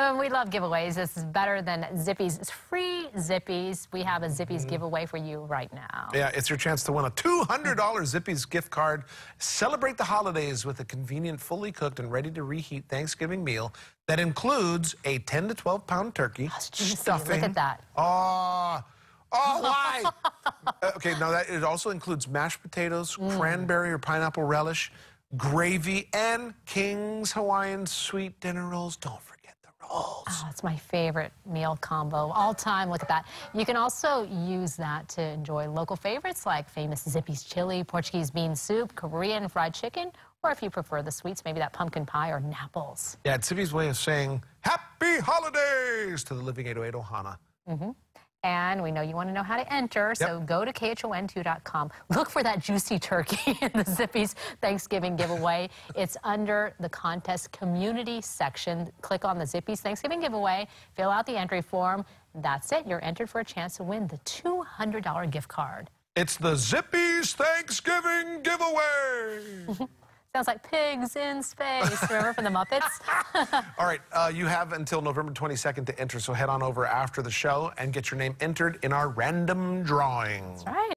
Um, we love giveaways. This is better than Zippy's It's free Zippy's. We have a Zippy's giveaway for you right now. Yeah, it's your chance to win a $200 Zippy's gift card. Celebrate the holidays with a convenient, fully cooked, and ready to reheat Thanksgiving meal that includes a 10 to 12 pound turkey, That's stuffing. Look at that. Oh, oh, why? Okay, now that it also includes mashed potatoes, Mm. cranberry or pineapple relish, gravy, and King's Hawaiian sweet dinner rolls. Don't forget Oh, it's my favorite meal combo all time. Look at that. You can also use that to enjoy local favorites like famous Zippy's chili, Portuguese bean soup, Korean fried chicken, or if you prefer the sweets, maybe that pumpkin pie or Napples. Yeah, it's Zippy's way of saying Happy Holidays to the Living 808 Ohana. Mm-hmm. And we know you want to know how to enter, so go to khon2.com. Look for that juicy turkey in the Zippy's Thanksgiving giveaway. It's under the contest community section. Click on the Zippy's Thanksgiving giveaway, fill out the entry form. That's it. You're entered for a chance to win the $200 gift card. It's the Zippy's Thanksgiving giveaway. Sounds like pigs in space. Remember from the Muppets? All right, uh, you have until November 22nd to enter, so head on over after the show and get your name entered in our random drawing. right.